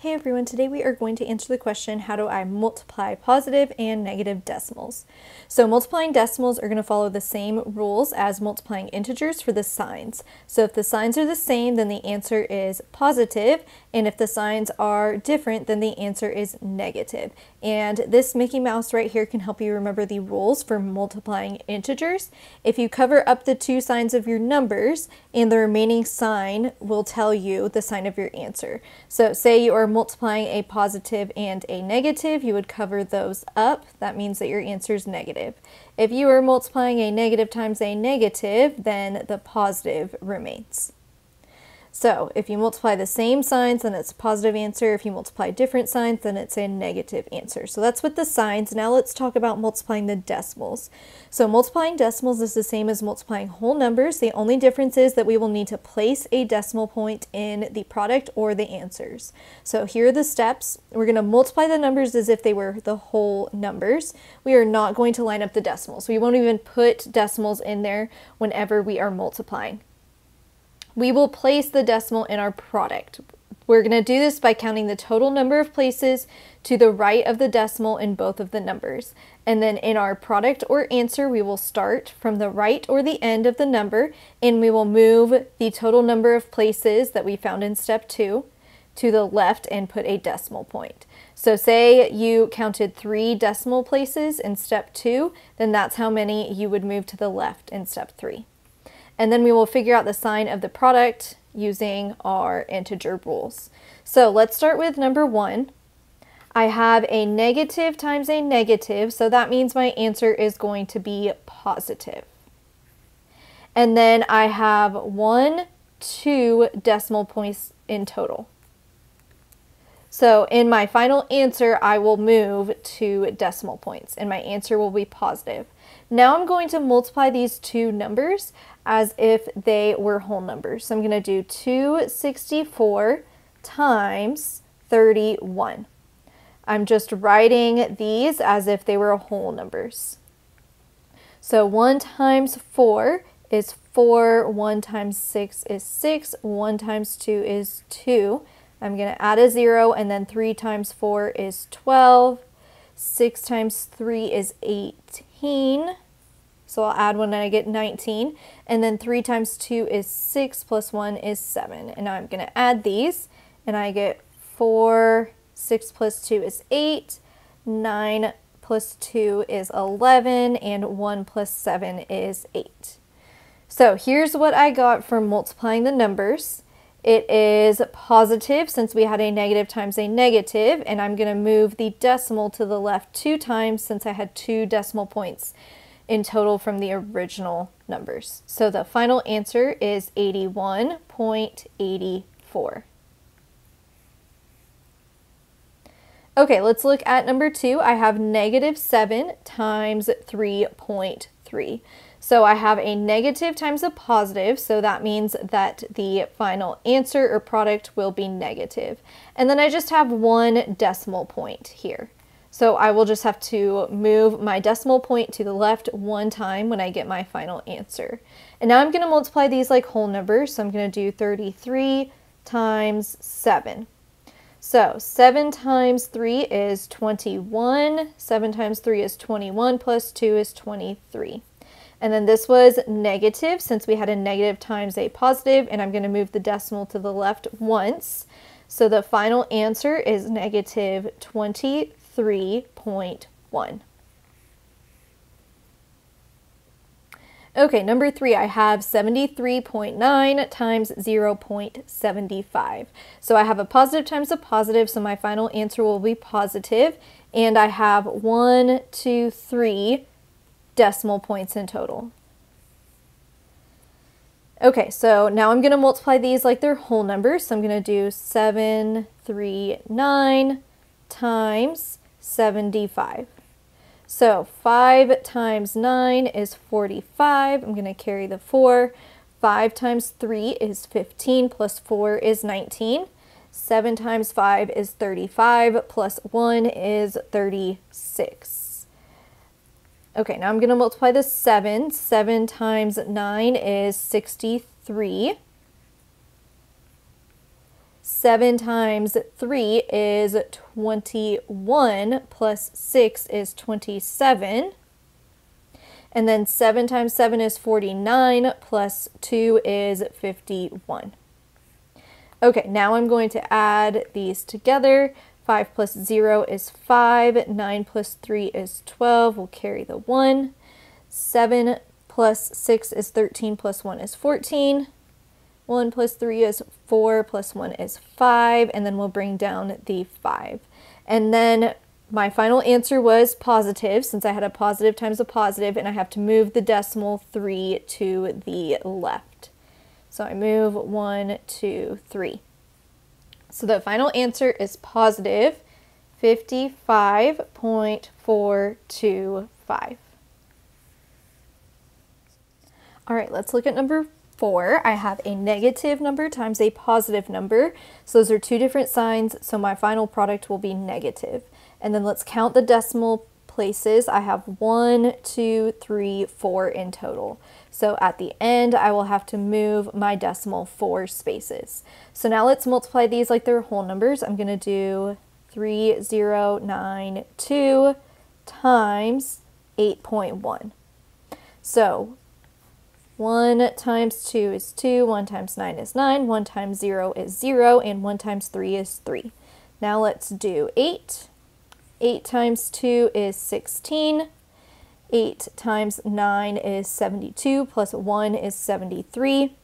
Hey everyone, today we are going to answer the question, how do I multiply positive and negative decimals? So multiplying decimals are going to follow the same rules as multiplying integers for the signs. So if the signs are the same, then the answer is positive, and if the signs are different, then the answer is negative. And this Mickey Mouse right here can help you remember the rules for multiplying integers. If you cover up the two signs of your numbers, and the remaining sign will tell you the sign of your answer. So say you are multiplying a positive and a negative, you would cover those up. That means that your answer is negative. If you are multiplying a negative times a negative, then the positive remains. So if you multiply the same signs, then it's a positive answer. If you multiply different signs, then it's a negative answer. So that's with the signs. Now let's talk about multiplying the decimals. So multiplying decimals is the same as multiplying whole numbers. The only difference is that we will need to place a decimal point in the product or the answers. So here are the steps. We're going to multiply the numbers as if they were the whole numbers. We are not going to line up the decimals. We won't even put decimals in there whenever we are multiplying we will place the decimal in our product. We're going to do this by counting the total number of places to the right of the decimal in both of the numbers. And then in our product or answer, we will start from the right or the end of the number, and we will move the total number of places that we found in step two to the left and put a decimal point. So say you counted three decimal places in step two, then that's how many you would move to the left in step three. And then we will figure out the sign of the product using our integer rules. So let's start with number one. I have a negative times a negative, so that means my answer is going to be positive. And then I have one, two decimal points in total. So in my final answer, I will move two decimal points and my answer will be positive. Now I'm going to multiply these two numbers as if they were whole numbers. So I'm going to do 264 times 31. I'm just writing these as if they were whole numbers. So 1 times 4 is 4, 1 times 6 is 6, 1 times 2 is 2. I'm going to add a 0, and then 3 times 4 is 12. 6 times 3 is 18. So I'll add one and I get 19. And then 3 times 2 is 6 plus 1 is 7. And I'm going to add these and I get 4, 6 plus 2 is 8, 9 plus 2 is 11, and 1 plus 7 is 8. So here's what I got from multiplying the numbers. It is positive since we had a negative times a negative, and I'm going to move the decimal to the left two times since I had two decimal points in total from the original numbers. So the final answer is 81.84. Okay, let's look at number two. I have negative 7 times 3.3. So I have a negative times a positive, so that means that the final answer or product will be negative. And then I just have one decimal point here. So I will just have to move my decimal point to the left one time when I get my final answer. And now I'm going to multiply these like whole numbers. So I'm going to do 33 times 7. So 7 times 3 is 21. 7 times 3 is 21 plus 2 is 23. And then this was negative since we had a negative times a positive, and I'm going to move the decimal to the left once. So the final answer is negative 23.1. Okay, number three, I have 73.9 times 0.75. So I have a positive times a positive, so my final answer will be positive. And I have one, two, three decimal points in total. Okay, so now I'm going to multiply these like they're whole numbers. So I'm going to do 739 times 75. So 5 times 9 is 45. I'm going to carry the 4. 5 times 3 is 15 plus 4 is 19. 7 times 5 is 35 plus 1 is 36. Okay, now I'm going to multiply the 7. 7 times 9 is 63. 7 times 3 is 21, plus 6 is 27. And then 7 times 7 is 49, plus 2 is 51. Okay, now I'm going to add these together. 5 plus 0 is 5, 9 plus 3 is 12, we'll carry the 1. 7 plus 6 is 13, plus 1 is 14. 1 plus 3 is 4, plus 1 is 5, and then we'll bring down the 5. And then my final answer was positive, since I had a positive times a positive, and I have to move the decimal 3 to the left. So I move 1, 2, 3. So the final answer is positive 55.425. All right, let's look at number four. I have a negative number times a positive number. So those are two different signs, so my final product will be negative. And then let's count the decimal places. I have one, two, three, four in total. So at the end, I will have to move my decimal four spaces. So now let's multiply these like they're whole numbers. I'm going to do 3092 times 8.1. So 1 times 2 is 2, 1 times 9 is 9, 1 times 0 is 0, and 1 times 3 is 3. Now let's do 8. 8 times 2 is 16. 8 times 9 is 72, plus 1 is 73.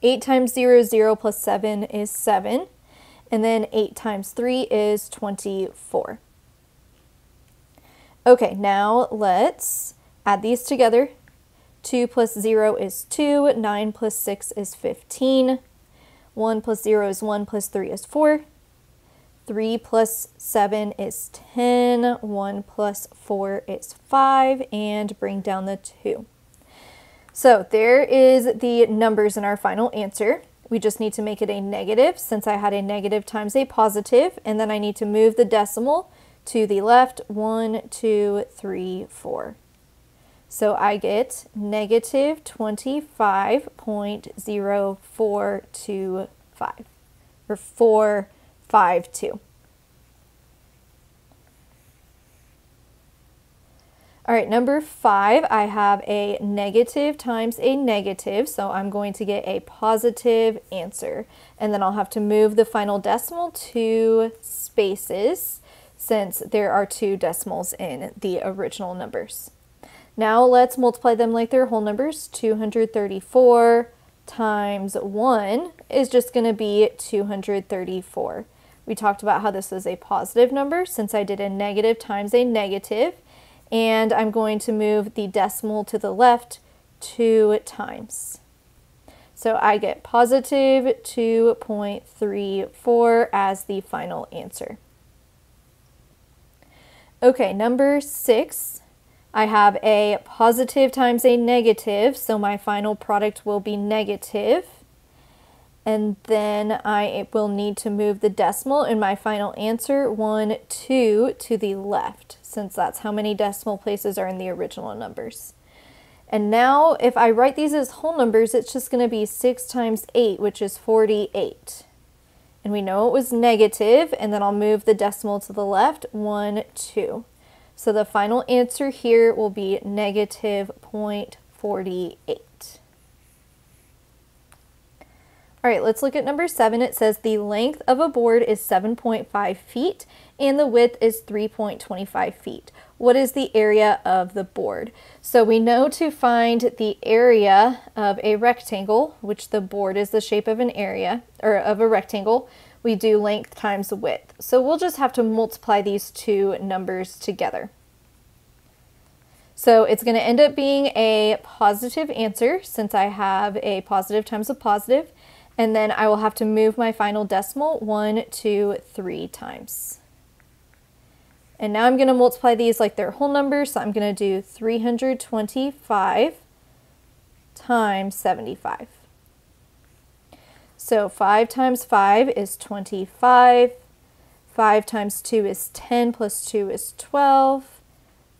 8 times 0 is 0, plus 7 is 7. And then 8 times 3 is 24. Okay, now let's add these together. 2 plus 0 is 2, 9 plus 6 is 15, 1 plus 0 is 1, plus 3 is 4, 3 plus 7 is 10, 1 plus 4 is 5, and bring down the 2. So there is the numbers in our final answer. We just need to make it a negative since I had a negative times a positive, and then I need to move the decimal to the left, 1, 2, 3, 4. So I get negative 25.0425 or 452. All right, number five, I have a negative times a negative, so I'm going to get a positive answer. And then I'll have to move the final decimal two spaces since there are two decimals in the original numbers. Now let's multiply them like they're whole numbers. 234 times 1 is just going to be 234. We talked about how this is a positive number since I did a negative times a negative, and I'm going to move the decimal to the left two times. So I get positive 2.34 as the final answer. Okay, number six I have a positive times a negative, so my final product will be negative. And then I will need to move the decimal in my final answer, 1, 2, to the left, since that's how many decimal places are in the original numbers. And now if I write these as whole numbers, it's just going to be 6 times 8, which is 48. And we know it was negative, and then I'll move the decimal to the left, 1, 2. So the final answer here will be negative 0.48. All right, let's look at number seven. It says the length of a board is 7.5 feet and the width is 3.25 feet. What is the area of the board? So we know to find the area of a rectangle, which the board is the shape of an area or of a rectangle, we do length times width. So we'll just have to multiply these two numbers together. So it's going to end up being a positive answer since I have a positive times a positive, and then I will have to move my final decimal one, two, three times. And now I'm going to multiply these like they're whole numbers, so I'm going to do 325 times 75. So 5 times 5 is 25. 5 times 2 is 10 plus 2 is 12.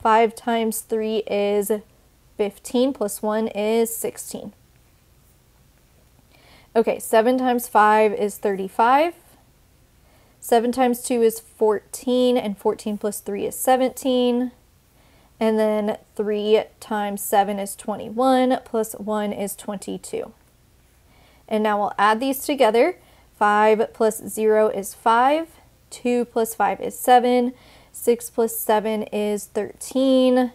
5 times 3 is 15 plus 1 is 16. Okay, 7 times 5 is 35. 7 times 2 is 14, and 14 plus 3 is 17. And then 3 times 7 is 21, plus 1 is 22. And now we'll add these together. 5 plus 0 is 5. 2 plus 5 is 7. 6 plus 7 is 13.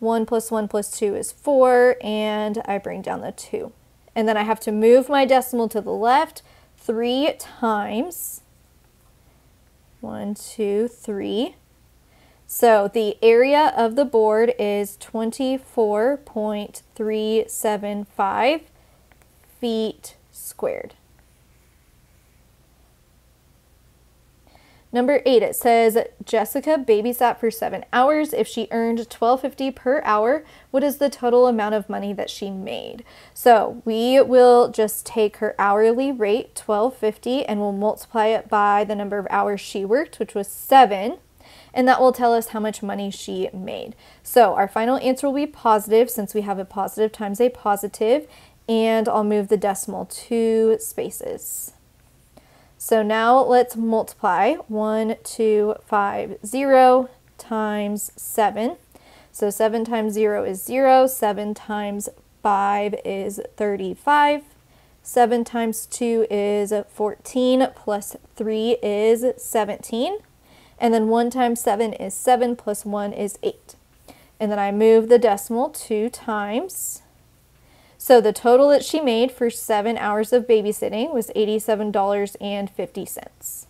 1 plus 1 plus 2 is 4. And I bring down the 2. And then I have to move my decimal to the left three times. One, two, three. So the area of the board is 24.375 feet squared. Number eight, it says Jessica babysat for seven hours. If she earned $12.50 per hour, what is the total amount of money that she made? So we will just take her hourly rate, $12.50, and we'll multiply it by the number of hours she worked, which was seven, and that will tell us how much money she made. So our final answer will be positive since we have a positive times a positive, and I'll move the decimal two spaces. So now let's multiply 1, 2, 5, 0 times 7. So 7 times 0 is 0, 7 times 5 is 35, 7 times 2 is 14, plus 3 is 17, and then 1 times 7 is 7, plus 1 is 8. And then I move the decimal 2 times. So the total that she made for seven hours of babysitting was $87.50.